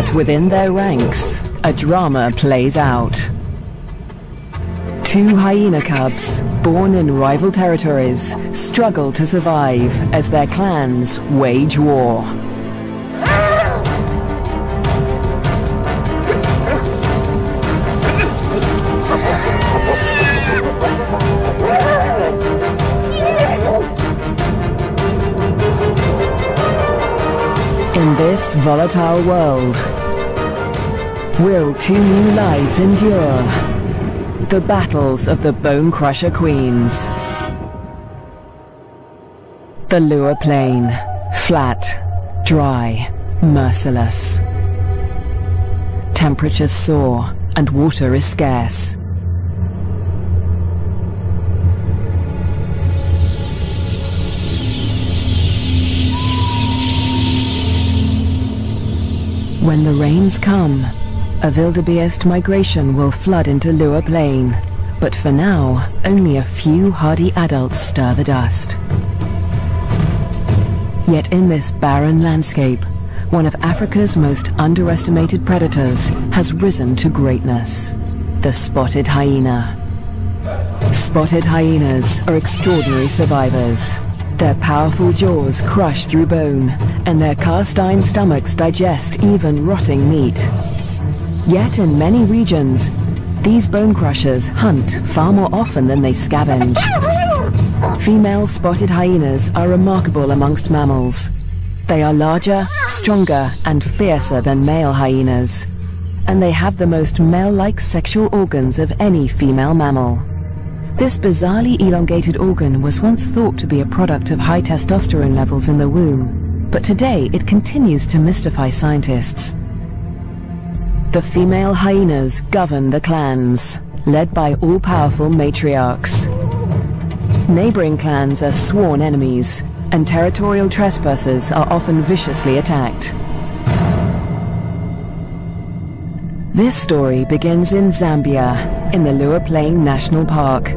But within their ranks, a drama plays out. Two hyena cubs, born in rival territories, struggle to survive as their clans wage war. Volatile world, will two new lives endure? The battles of the Bone Crusher Queens. The Liuwa Plain. Flat, dry, merciless. Temperatures soar and water is scarce. When the rains come, a wildebeest migration will flood into Liuwa Plain. But for now, only a few hardy adults stir the dust. Yet in this barren landscape, one of Africa's most underestimated predators has risen to greatness. The spotted hyena. Spotted hyenas are extraordinary survivors. Their powerful jaws crush through bone, and their cast-iron stomachs digest even rotting meat. Yet in many regions, these bone crushers hunt far more often than they scavenge. Female spotted hyenas are remarkable amongst mammals. They are larger, stronger, and fiercer than male hyenas. And they have the most male-like sexual organs of any female mammal. This bizarrely elongated organ was once thought to be a product of high testosterone levels in the womb, but today it continues to mystify scientists. The female hyenas govern the clans, led by all-powerful matriarchs. Neighboring clans are sworn enemies, and territorial trespassers are often viciously attacked. This story begins in Zambia, in the Liuwa Plain National Park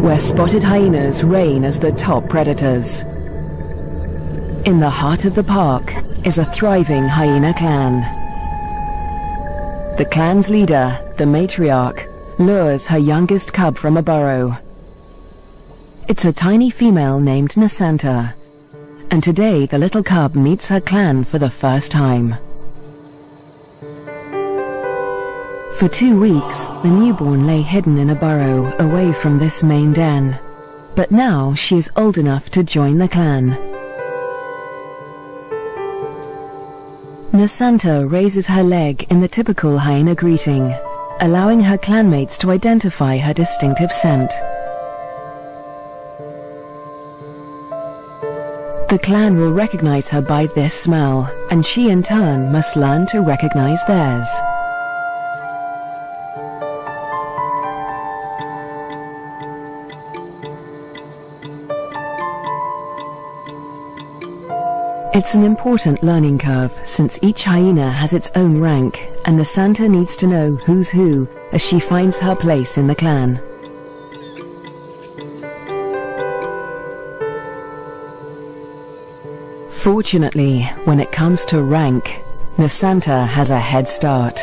where spotted hyenas reign as the top predators. In the heart of the park is a thriving hyena clan. The clan's leader, the matriarch, lures her youngest cub from a burrow. It's a tiny female named Nasanta, and today the little cub meets her clan for the first time. For two weeks, the newborn lay hidden in a burrow away from this main den. But now she is old enough to join the clan. Nasanta raises her leg in the typical hyena greeting, allowing her clanmates to identify her distinctive scent. The clan will recognize her by this smell, and she in turn must learn to recognize theirs. It's an important learning curve since each hyena has its own rank and Nasanta needs to know who's who as she finds her place in the clan. Fortunately, when it comes to rank, Nasanta has a head start.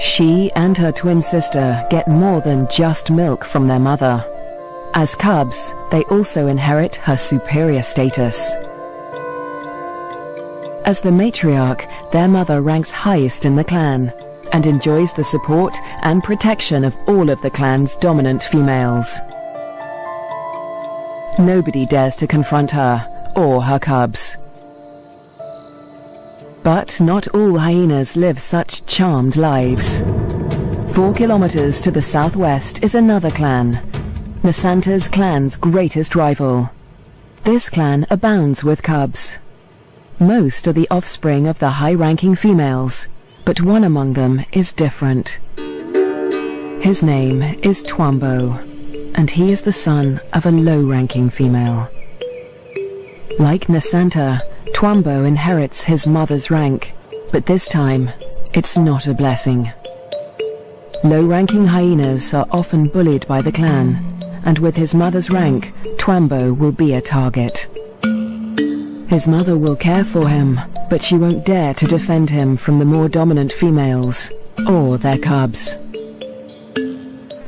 She and her twin sister get more than just milk from their mother. As cubs, they also inherit her superior status. As the matriarch, their mother ranks highest in the clan and enjoys the support and protection of all of the clan's dominant females. Nobody dares to confront her or her cubs. But not all hyenas live such charmed lives. Four kilometers to the southwest is another clan, Nasanta's clan's greatest rival. This clan abounds with cubs. Most are the offspring of the high-ranking females, but one among them is different. His name is Twambo, and he is the son of a low-ranking female. Like Nasanta, Twambo inherits his mother's rank, but this time, it's not a blessing. Low-ranking hyenas are often bullied by the clan, and with his mother's rank, Twambo will be a target. His mother will care for him, but she won't dare to defend him from the more dominant females, or their cubs.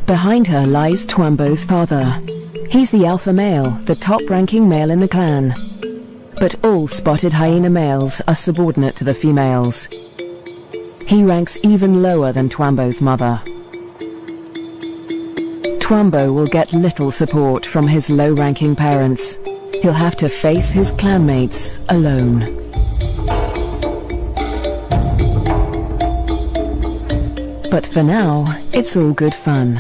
Behind her lies Twambo's father. He's the alpha male, the top-ranking male in the clan. But all spotted hyena males are subordinate to the females. He ranks even lower than Twambo's mother. Twambo will get little support from his low-ranking parents. He'll have to face his clanmates alone. But for now, it's all good fun.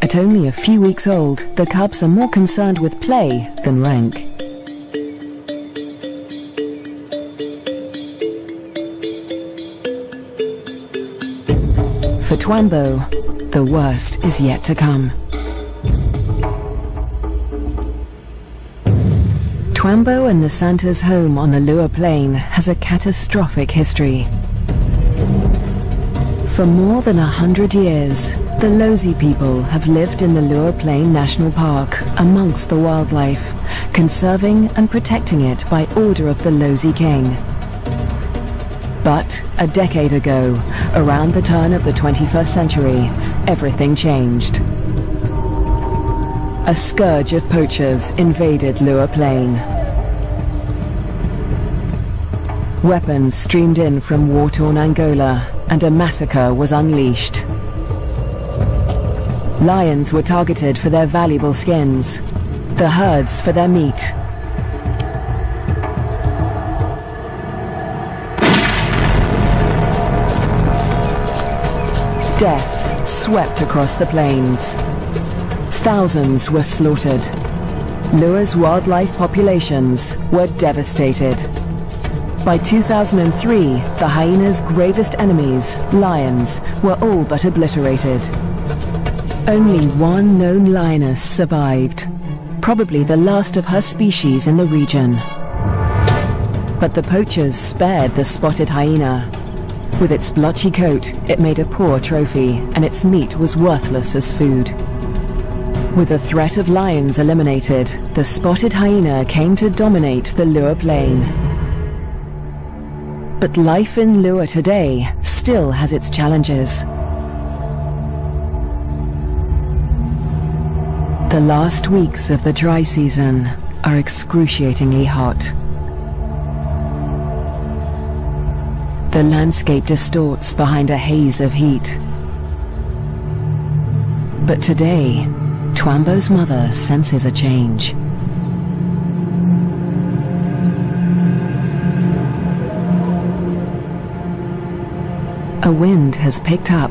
At only a few weeks old, the cubs are more concerned with play than rank. For Twambo, the worst is yet to come. Twambo and Nasanta's home on the Liuwa Plain has a catastrophic history. For more than a hundred years, the Lozi people have lived in the Liuwa Plain National Park amongst the wildlife, conserving and protecting it by order of the Lozi King. But a decade ago, around the turn of the 21st century, everything changed. A scourge of poachers invaded Liuwa Plain. Weapons streamed in from war-torn Angola, and a massacre was unleashed. Lions were targeted for their valuable skins, the herds for their meat. Death swept across the plains. Thousands were slaughtered. Liuwa's wildlife populations were devastated. By 2003, the hyena's gravest enemies, lions, were all but obliterated. Only one known lioness survived, probably the last of her species in the region. But the poachers spared the spotted hyena. With its blotchy coat, it made a poor trophy, and its meat was worthless as food. With the threat of lions eliminated, the spotted hyena came to dominate the Liuwa Plain. But life in Liuwa today still has its challenges. The last weeks of the dry season are excruciatingly hot. The landscape distorts behind a haze of heat. But today, Twambo's mother senses a change. A wind has picked up,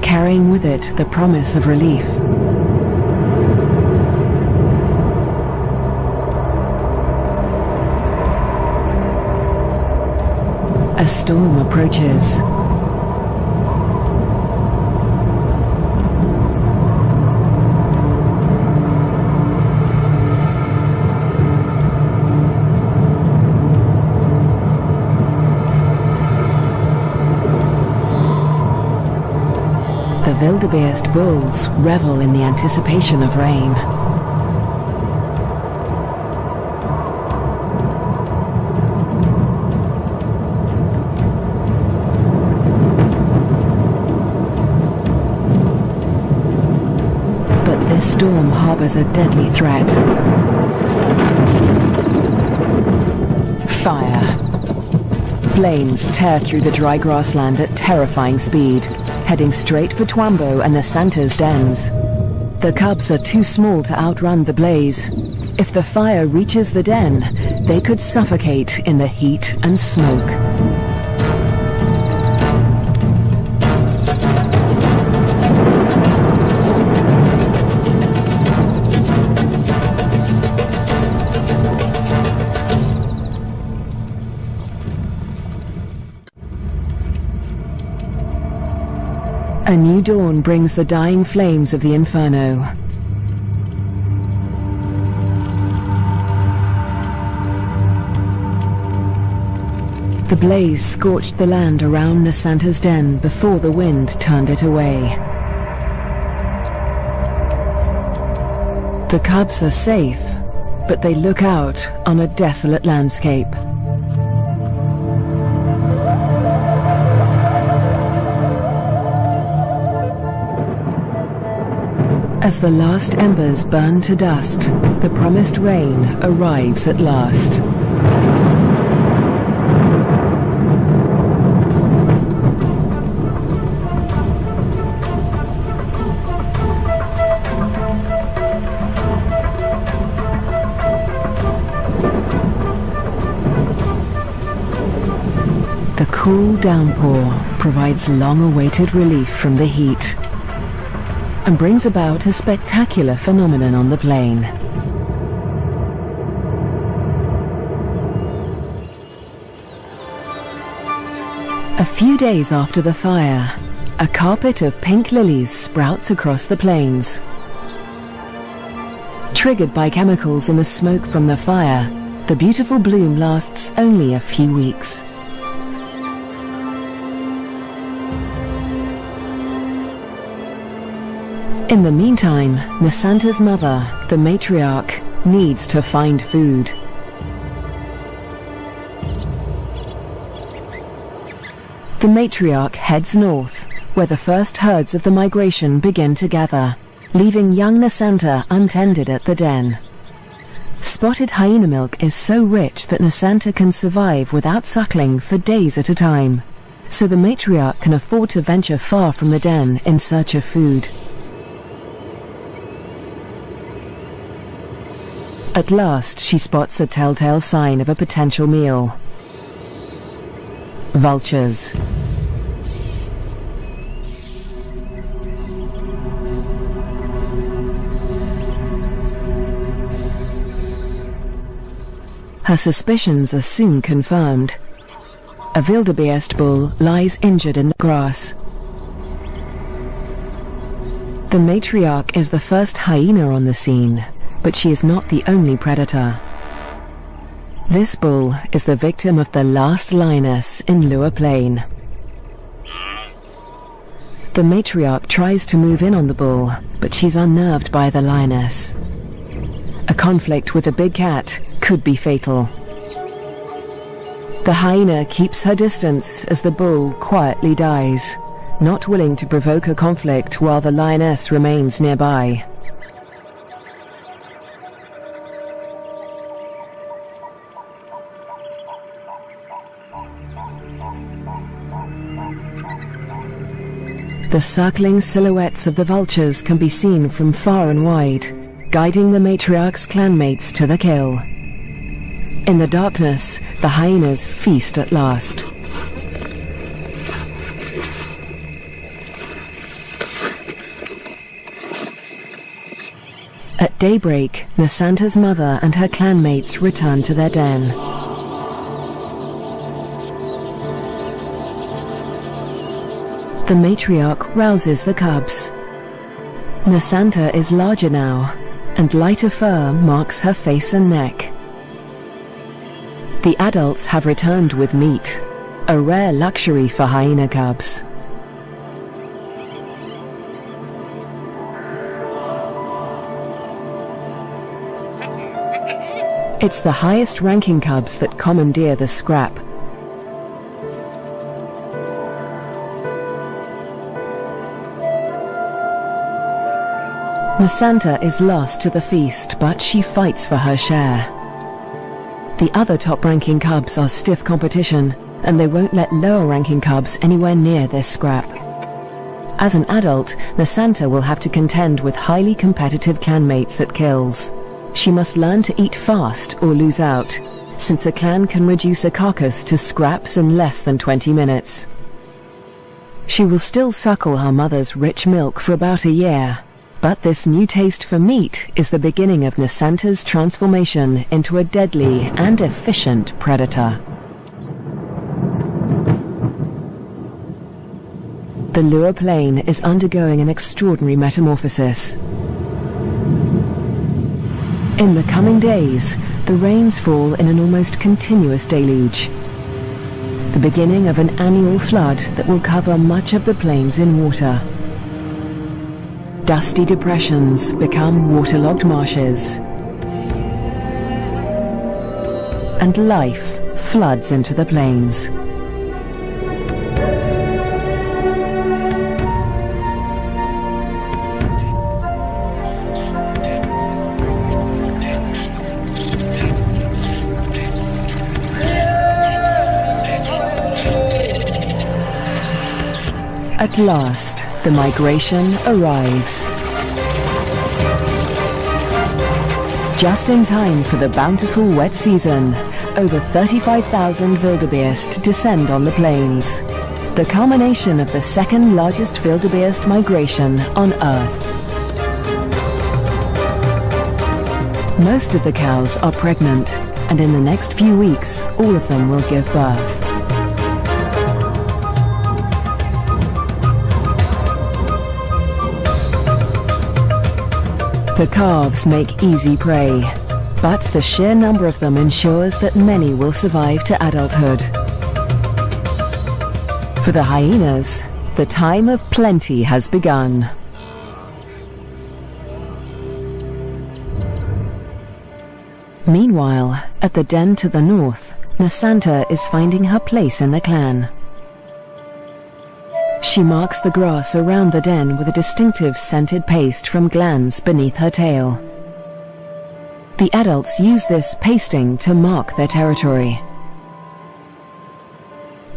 carrying with it the promise of relief. A storm approaches. The wildebeest bulls revel in the anticipation of rain. But this storm harbors a deadly threat. Fire. Flames tear through the dry grassland at terrifying speed, heading straight for Twambo and Nasanta's dens. The cubs are too small to outrun the blaze. If the fire reaches the den, they could suffocate in the heat and smoke. A new dawn brings the dying flames of the inferno. The blaze scorched the land around Nasanta's den before the wind turned it away. The cubs are safe, but they look out on a desolate landscape. As the last embers burn to dust, the promised rain arrives at last. The cool downpour provides long-awaited relief from the heat and brings about a spectacular phenomenon on the plain. A few days after the fire, a carpet of pink lilies sprouts across the plains. Triggered by chemicals in the smoke from the fire, the beautiful bloom lasts only a few weeks. In the meantime, Nasanta's mother, the matriarch, needs to find food. The matriarch heads north, where the first herds of the migration begin to gather, leaving young Nasanta untended at the den. Spotted hyena milk is so rich that Nasanta can survive without suckling for days at a time, so the matriarch can afford to venture far from the den in search of food. At last, she spots a telltale sign of a potential meal. Vultures. Her suspicions are soon confirmed. A wildebeest bull lies injured in the grass. The matriarch is the first hyena on the scene, but she is not the only predator. This bull is the victim of the last lioness in Liuwa Plain. The matriarch tries to move in on the bull, but she's unnerved by the lioness. A conflict with a big cat could be fatal. The hyena keeps her distance as the bull quietly dies, not willing to provoke a conflict while the lioness remains nearby. The circling silhouettes of the vultures can be seen from far and wide, guiding the matriarch's clanmates to the kill. In the darkness, the hyenas feast at last. At daybreak, Nasanta's mother and her clanmates return to their den. The matriarch rouses the cubs. Nasanta is larger now, and lighter fur marks her face and neck. The adults have returned with meat, a rare luxury for hyena cubs. It's the highest ranking cubs that commandeer the scrap. Nasanta is lost to the feast, but she fights for her share. The other top-ranking cubs are stiff competition, and they won't let lower-ranking cubs anywhere near this scrap. As an adult, Nasanta will have to contend with highly competitive clanmates at kills. She must learn to eat fast or lose out, since a clan can reduce a carcass to scraps in less than 20 minutes. She will still suckle her mother's rich milk for about a year, but this new taste for meat is the beginning of Nasanta's transformation into a deadly and efficient predator. The Liuwa Plain is undergoing an extraordinary metamorphosis. In the coming days, the rains fall in an almost continuous deluge. The beginning of an annual flood that will cover much of the plains in water. Dusty depressions become waterlogged marshes. And life floods into the plains. At last, the migration arrives. Just in time for the bountiful wet season, over 35,000 wildebeest descend on the plains. The culmination of the second largest wildebeest migration on Earth. Most of the cows are pregnant, and in the next few weeks, all of them will give birth. The calves make easy prey, but the sheer number of them ensures that many will survive to adulthood. For the hyenas, the time of plenty has begun. Meanwhile, at the den to the north, Nasanta is finding her place in the clan. She marks the grass around the den with a distinctive scented paste from glands beneath her tail. The adults use this pasting to mark their territory.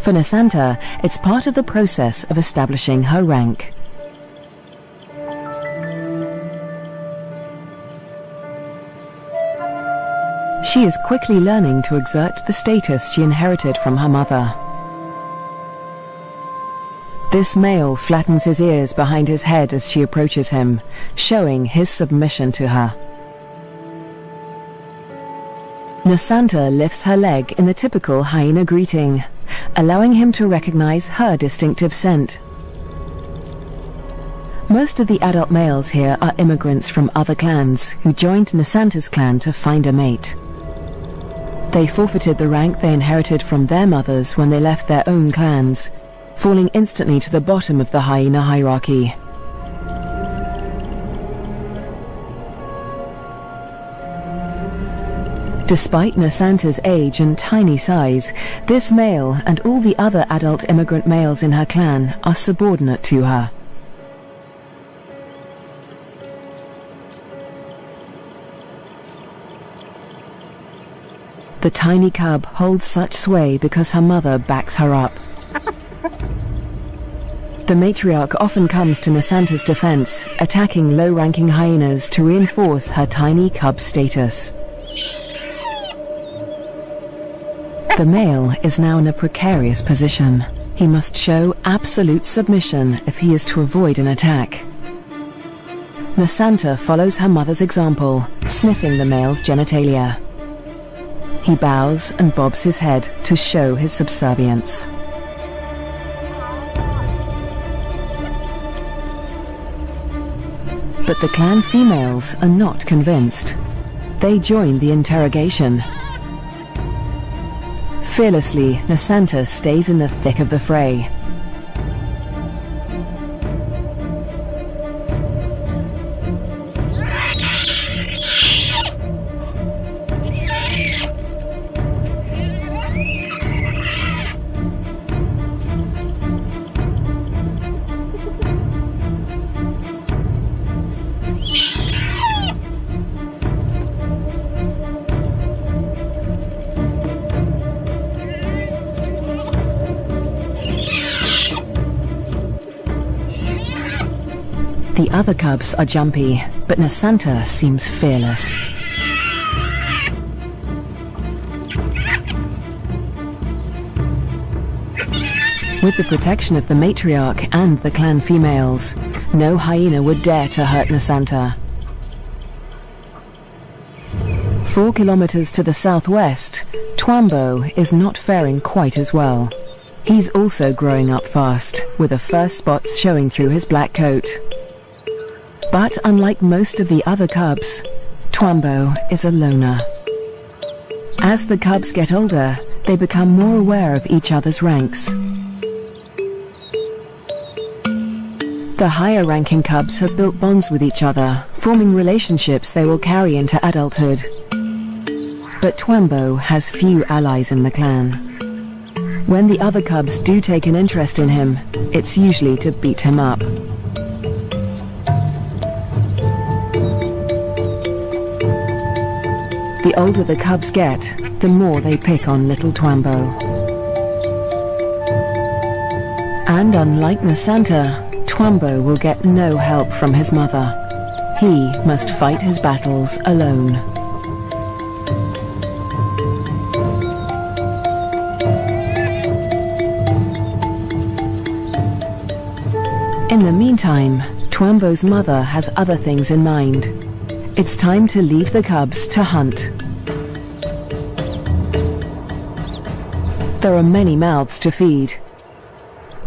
For Nasanta, it's part of the process of establishing her rank. She is quickly learning to exert the status she inherited from her mother. This male flattens his ears behind his head as she approaches him, showing his submission to her. Nasanta lifts her leg in the typical hyena greeting, allowing him to recognize her distinctive scent. Most of the adult males here are immigrants from other clans who joined Nasanta's clan to find a mate. They forfeited the rank they inherited from their mothers when they left their own clans, falling instantly to the bottom of the hyena hierarchy. Despite Nasanta's age and tiny size, this male and all the other adult immigrant males in her clan are subordinate to her. The tiny cub holds such sway because her mother backs her up. The matriarch often comes to Nasanta's defense, attacking low-ranking hyenas to reinforce her tiny cub status. The male is now in a precarious position. He must show absolute submission if he is to avoid an attack. Nasanta follows her mother's example, sniffing the male's genitalia. He bows and bobs his head to show his subservience. But the clan females are not convinced. They join the interrogation. Fearlessly, Nasanta stays in the thick of the fray. Other cubs are jumpy, but Nasanta seems fearless. With the protection of the matriarch and the clan females, no hyena would dare to hurt Nasanta. Four kilometers to the southwest, Twambo is not faring quite as well. He's also growing up fast, with the first spots showing through his black coat. But unlike most of the other cubs, Twambo is a loner. As the cubs get older, they become more aware of each other's ranks. The higher ranking cubs have built bonds with each other, forming relationships they will carry into adulthood. But Twambo has few allies in the clan. When the other cubs do take an interest in him, it's usually to beat him up. Older the cubs get, the more they pick on little Twambo. And unlike Nasanta, Twambo will get no help from his mother. He must fight his battles alone. In the meantime, Twambo's mother has other things in mind. It's time to leave the cubs to hunt. There are many mouths to feed.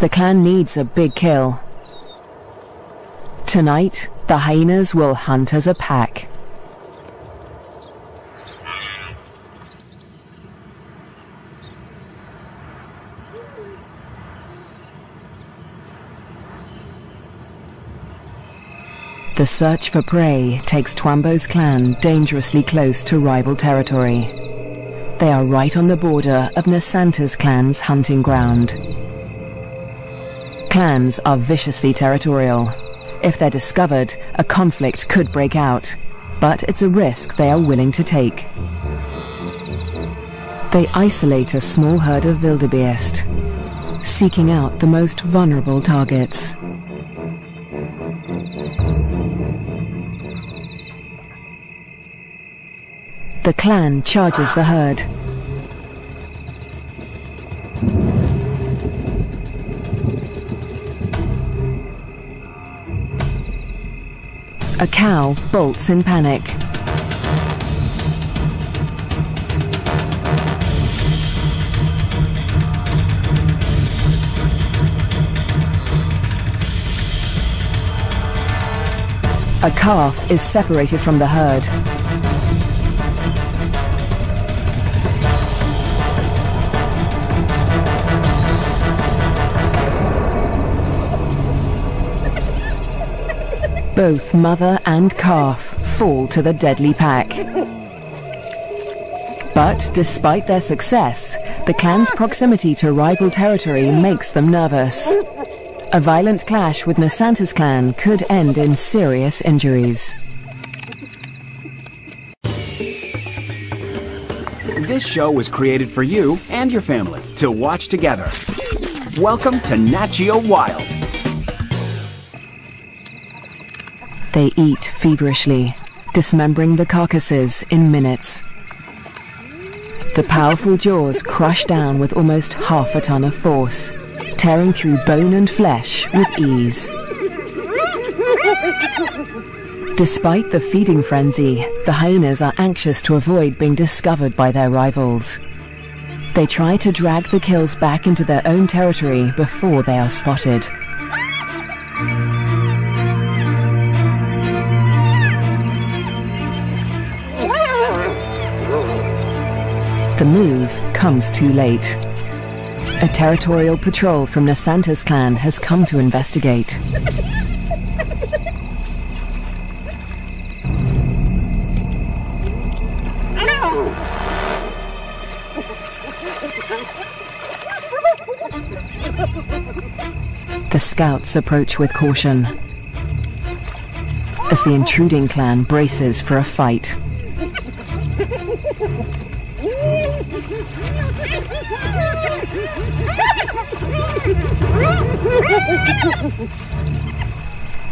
The clan needs a big kill. Tonight, the hyenas will hunt as a pack. The search for prey takes Twambo's clan dangerously close to rival territory. They are right on the border of Nasanta's clan's hunting ground. Clans are viciously territorial, if they're discovered, a conflict could break out, but it's a risk they are willing to take. They isolate a small herd of wildebeest, seeking out the most vulnerable targets. The clan charges the herd, A cow bolts in panic. A calf is separated from the herd. Both mother and calf fall to the deadly pack. But despite their success, the clan's proximity to rival territory makes them nervous. A violent clash with Nasanta's clan could end in serious injuries. This show was created for you and your family to watch together. Welcome to Nat Geo Wild. They eat feverishly, dismembering the carcasses in minutes. The powerful jaws crush down with almost half a ton of force, tearing through bone and flesh with ease. Despite the feeding frenzy, the hyenas are anxious to avoid being discovered by their rivals. They try to drag the kills back into their own territory before they are spotted. The move comes too late. A territorial patrol from Nasanta's clan has come to investigate. The scouts approach with caution as the intruding clan braces for a fight.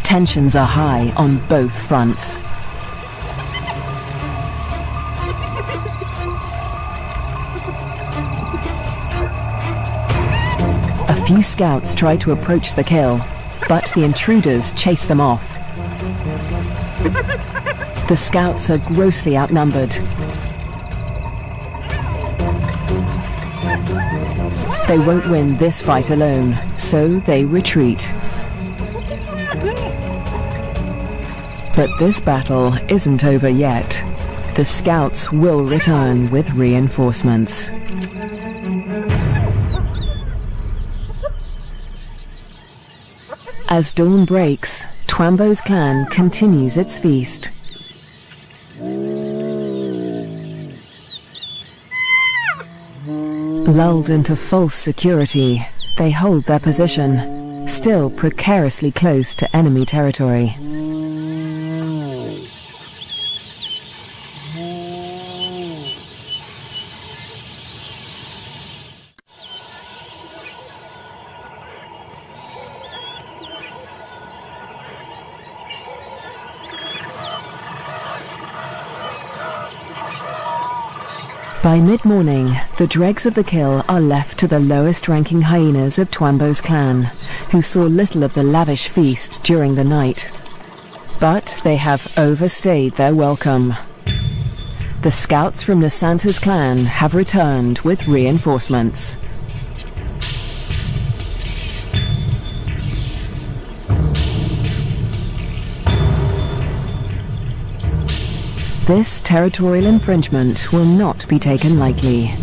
Tensions are high on both fronts. A few scouts try to approach the kill, but the intruders chase them off. The scouts are grossly outnumbered They won't win this fight alone, so they retreat. But this battle isn't over yet. The scouts will return with reinforcements. As dawn breaks, Twambo's clan continues its feast. Lulled into false security, they hold their position, still precariously close to enemy territory. By mid-morning, the dregs of the kill are left to the lowest-ranking hyenas of Twambo's clan, who saw little of the lavish feast during the night. But they have overstayed their welcome. The scouts from Nasanta's clan have returned with reinforcements. This territorial infringement will not be taken lightly.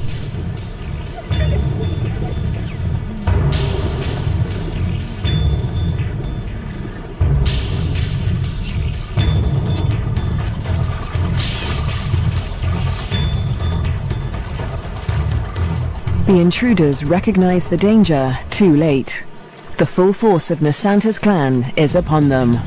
The intruders recognize the danger too late. The full force of Nasanta's clan is upon them.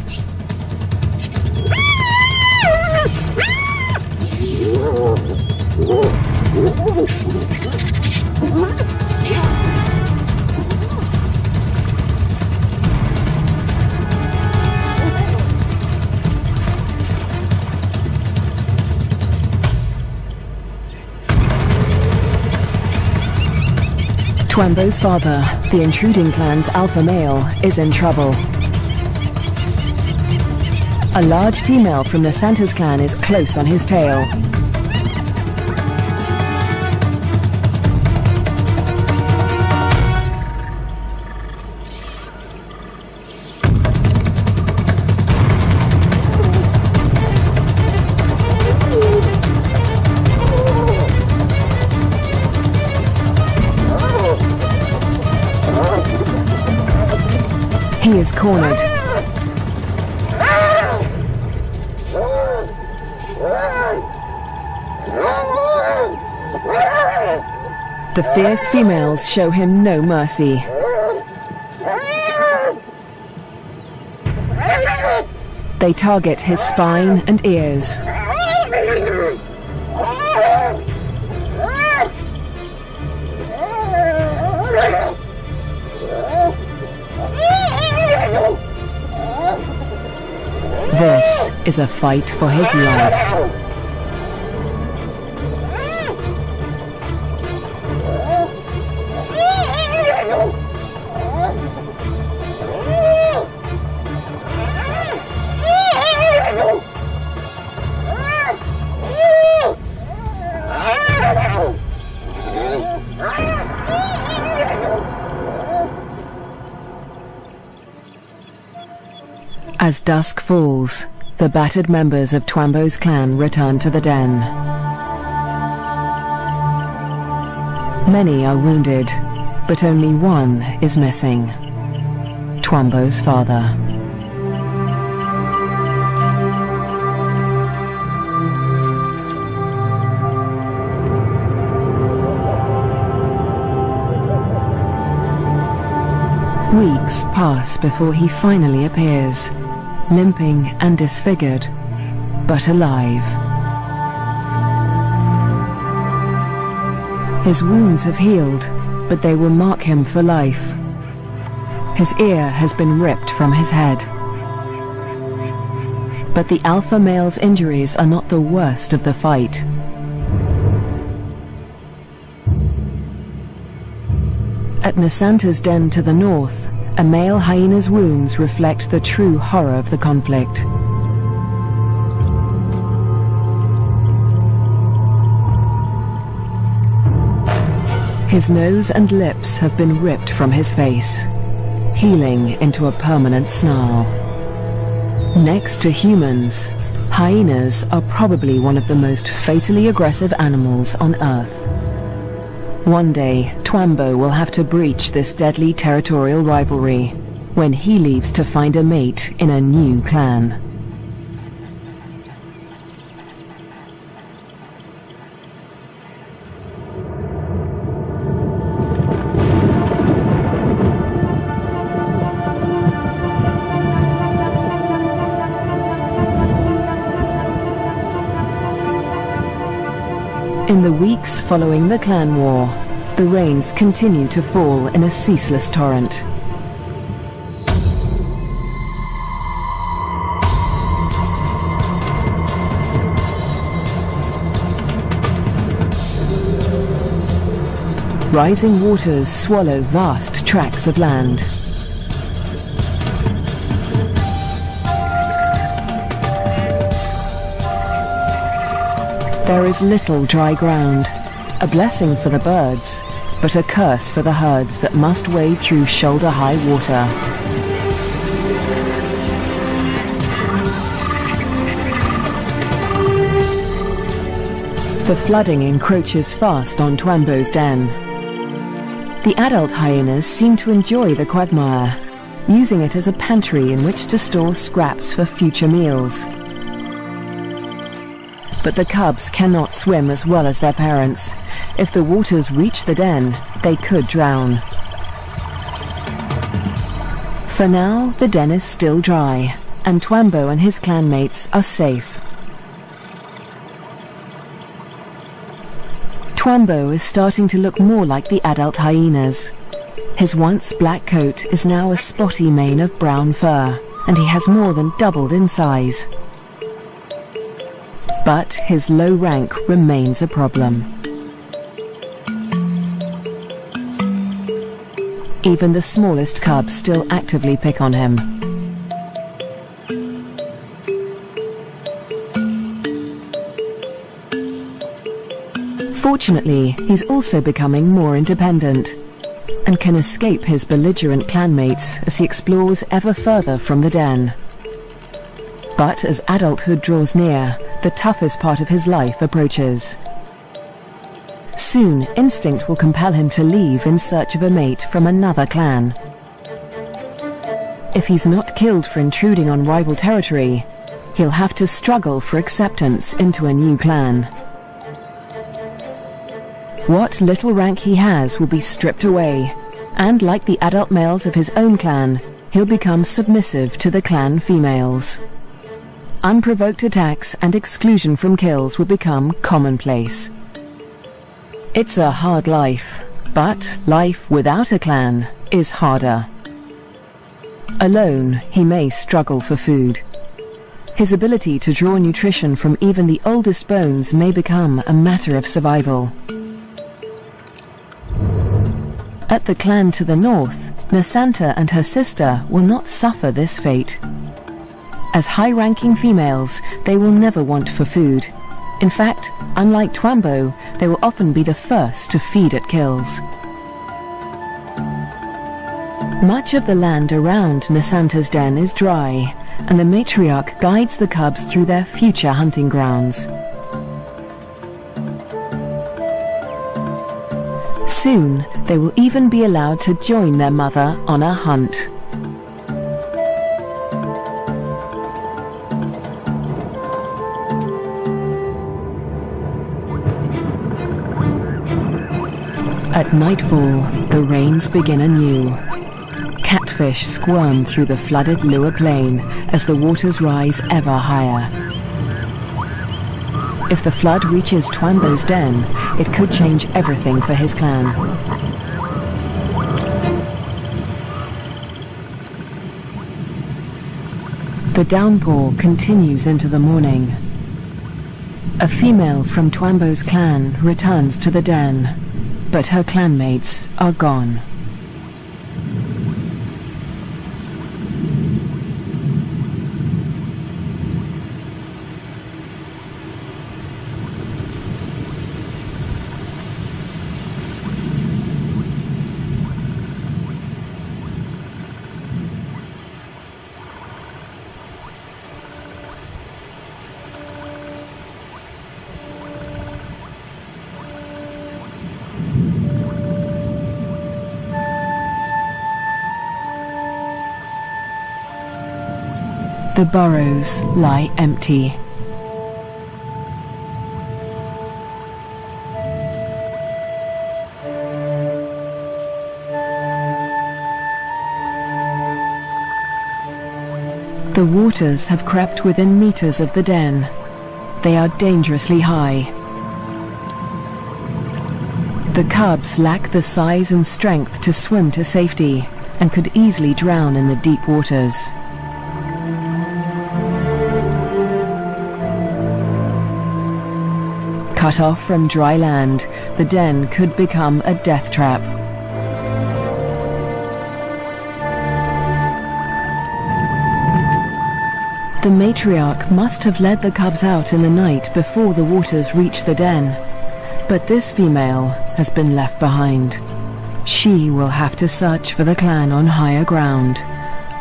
Twambo's father, the intruding clan's alpha male, is in trouble. A large female from Nasanta's clan is close on his tail. Is cornered. The fierce females show him no mercy. They target his spine and ears. This is a fight for his life. As dusk falls, the battered members of Twambo's clan return to the den. Many are wounded, but only one is missing. Twambo's father. Weeks pass before he finally appears, limping and disfigured, but alive. His wounds have healed, but they will mark him for life. His ear has been ripped from his head. But the alpha male's injuries are not the worst of the fight. At Nasanta's den to the north, a male hyena's wounds reflect the true horror of the conflict. His nose and lips have been ripped from his face, healing into a permanent snarl. Next to humans, hyenas are probably one of the most fatally aggressive animals on Earth. One day, Twambo will have to breach this deadly territorial rivalry. when he leaves to find a mate in a new clan. Weeks following the clan war, the rains continue to fall in a ceaseless torrent. Rising waters swallow vast tracts of land. There is little dry ground, a blessing for the birds, but a curse for the herds that must wade through shoulder-high water. The flooding encroaches fast on Twambo's den. The adult hyenas seem to enjoy the quagmire, using it as a pantry in which to store scraps for future meals but the cubs cannot swim as well as their parents. If the waters reach the den, they could drown. For now, the den is still dry, and Twambo and his clanmates are safe. Twambo is starting to look more like the adult hyenas. His once black coat is now a spotty mane of brown fur, and he has more than doubled in size. But his low rank remains a problem. Even the smallest cubs still actively pick on him. Fortunately, he's also becoming more independent and can escape his belligerent clanmates as he explores ever further from the den. But as adulthood draws near, the toughest part of his life approaches. Soon, instinct will compel him to leave in search of a mate from another clan. If he's not killed for intruding on rival territory, he'll have to struggle for acceptance into a new clan. What little rank he has will be stripped away, and like the adult males of his own clan, he'll become submissive to the clan females unprovoked attacks and exclusion from kills would become commonplace. It's a hard life, but life without a clan is harder. Alone, he may struggle for food. His ability to draw nutrition from even the oldest bones may become a matter of survival. At the clan to the north, Nasanta and her sister will not suffer this fate. As high-ranking females, they will never want for food. In fact, unlike Twambo, they will often be the first to feed at kills. Much of the land around Nasanta's den is dry, and the matriarch guides the cubs through their future hunting grounds. Soon, they will even be allowed to join their mother on a hunt. At nightfall, the rains begin anew. Catfish squirm through the flooded Liuwa Plain as the waters rise ever higher. If the flood reaches Twambo's den, it could change everything for his clan. The downpour continues into the morning. A female from Twambo's clan returns to the den but her clanmates are gone. The burrows lie empty. The waters have crept within meters of the den. They are dangerously high. The cubs lack the size and strength to swim to safety and could easily drown in the deep waters. Cut off from dry land, the den could become a death trap. The matriarch must have led the cubs out in the night before the waters reached the den. But this female has been left behind. She will have to search for the clan on higher ground,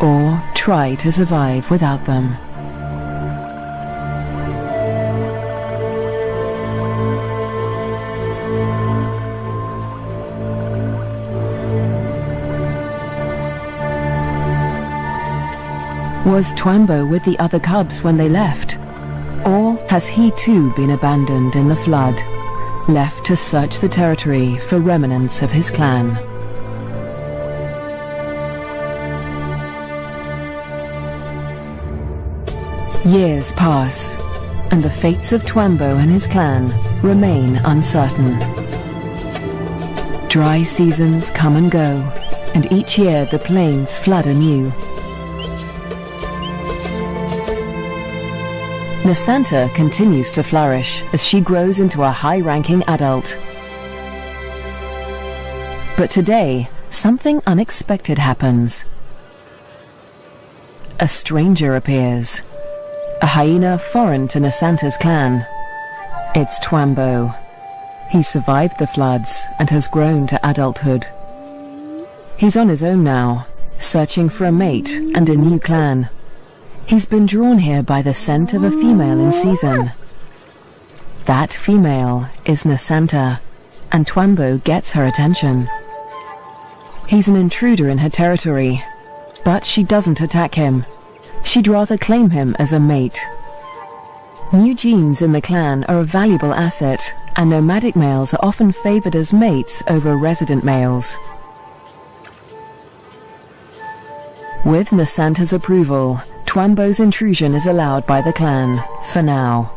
or try to survive without them. Was Twambo with the other cubs when they left? Or has he too been abandoned in the flood, left to search the territory for remnants of his clan? Years pass, and the fates of Twambo and his clan remain uncertain. Dry seasons come and go, and each year the plains flood anew. Nasanta continues to flourish as she grows into a high-ranking adult. But today, something unexpected happens. A stranger appears. A hyena foreign to Nasanta's clan. It's Twambo. He survived the floods and has grown to adulthood. He's on his own now, searching for a mate and a new clan. He's been drawn here by the scent of a female in season. That female is Nasanta, and Twambo gets her attention. He's an intruder in her territory, but she doesn't attack him. She'd rather claim him as a mate. New genes in the clan are a valuable asset, and nomadic males are often favored as mates over resident males. With Nasanta's approval, Twambo's intrusion is allowed by the clan, for now.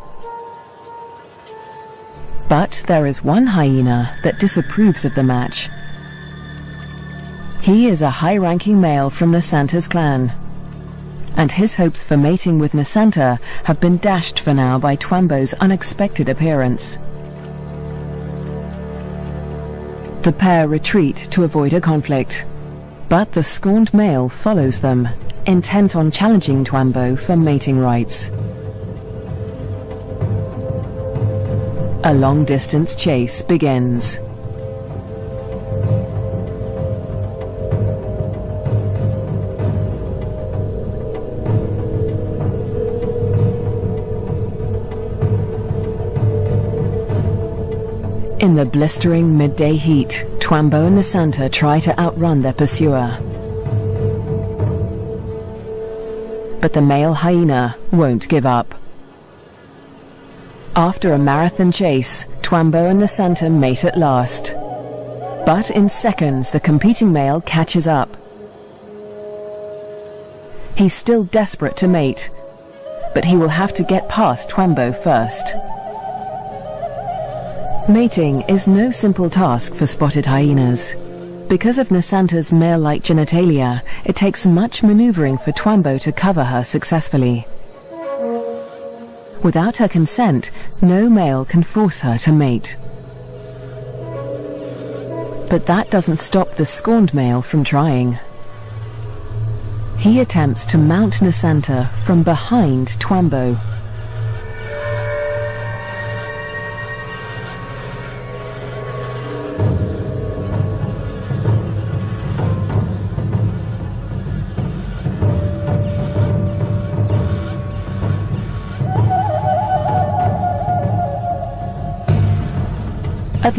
But there is one hyena that disapproves of the match. He is a high-ranking male from Nasanta's clan, and his hopes for mating with Nasanta have been dashed for now by Twambo's unexpected appearance. The pair retreat to avoid a conflict, but the scorned male follows them intent on challenging Twambo for mating rights. A long-distance chase begins. In the blistering midday heat, Twambo and Nasanta try to outrun their pursuer. but the male hyena won't give up. After a marathon chase, Twambo and Nasanta mate at last. But in seconds, the competing male catches up. He's still desperate to mate, but he will have to get past Twambo first. Mating is no simple task for spotted hyenas. Because of Nasanta's male-like genitalia, it takes much maneuvering for Twambo to cover her successfully. Without her consent, no male can force her to mate. But that doesn't stop the scorned male from trying. He attempts to mount Nasanta from behind Twambo.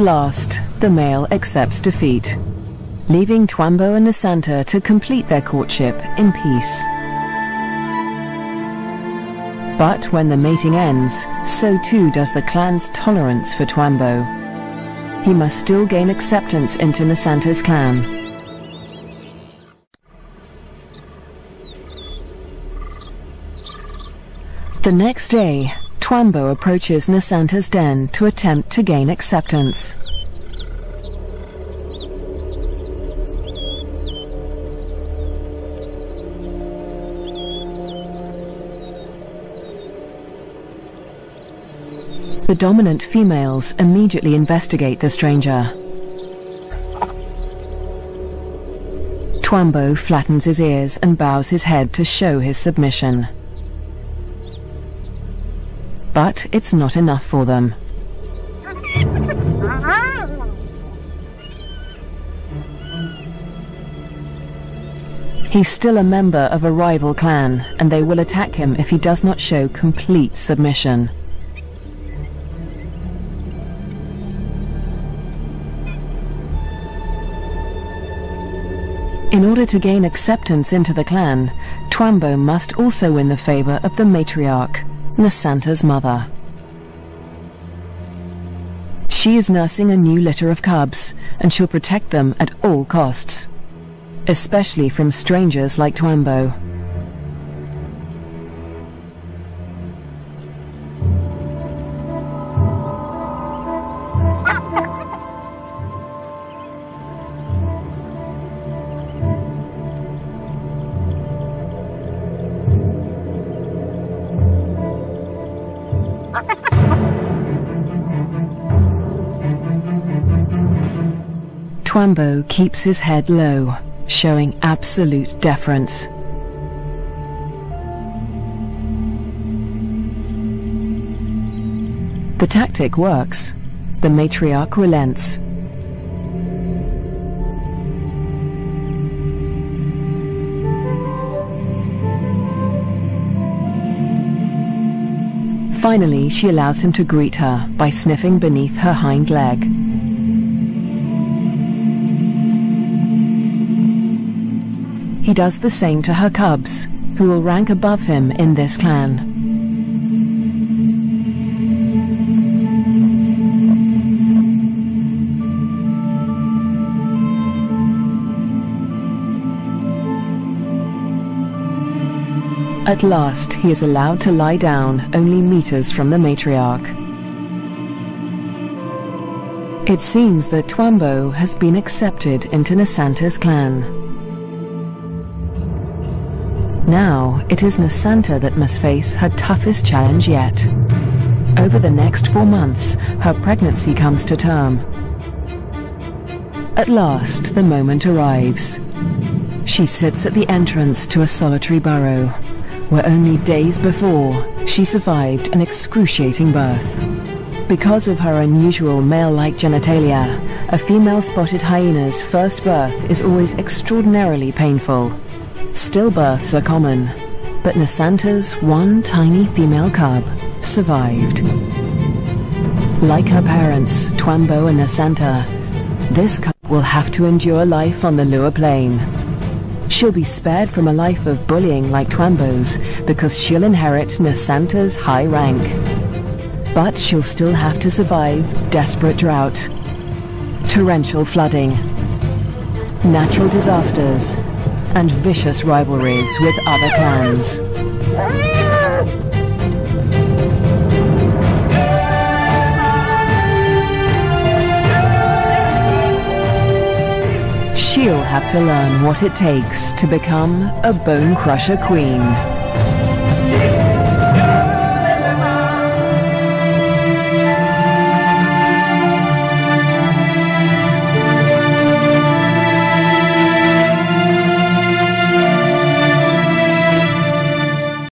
Last, the male accepts defeat, leaving Twambo and Nasanta to complete their courtship in peace. But when the mating ends, so too does the clan's tolerance for Twambo. He must still gain acceptance into Nasanta's clan. The next day, Twambo approaches Nasanta's den to attempt to gain acceptance. The dominant females immediately investigate the stranger. Twambo flattens his ears and bows his head to show his submission. But it's not enough for them. He's still a member of a rival clan, and they will attack him if he does not show complete submission. In order to gain acceptance into the clan, Twambo must also win the favor of the matriarch, Nasanta's mother. She is nursing a new litter of cubs, and she'll protect them at all costs, especially from strangers like Twambo. Twambo keeps his head low, showing absolute deference. The tactic works. The matriarch relents. Finally, she allows him to greet her by sniffing beneath her hind leg. He does the same to her cubs, who will rank above him in this clan. At last, he is allowed to lie down only meters from the matriarch. It seems that Twambo has been accepted into Nasanta's clan. Now, it is Nasanta that must face her toughest challenge yet. Over the next four months, her pregnancy comes to term. At last, the moment arrives. She sits at the entrance to a solitary burrow, where only days before, she survived an excruciating birth. Because of her unusual male-like genitalia, a female spotted hyena's first birth is always extraordinarily painful. Stillbirths are common, but Nasanta's one tiny female cub survived. Like her parents, Twambo and Nasanta, this cub will have to endure life on the Liuwa Plain. She'll be spared from a life of bullying like Twambo's because she'll inherit Nasanta's high rank. But she'll still have to survive desperate drought, torrential flooding, natural disasters, and vicious rivalries with other clans. She'll have to learn what it takes to become a Bone Crusher Queen.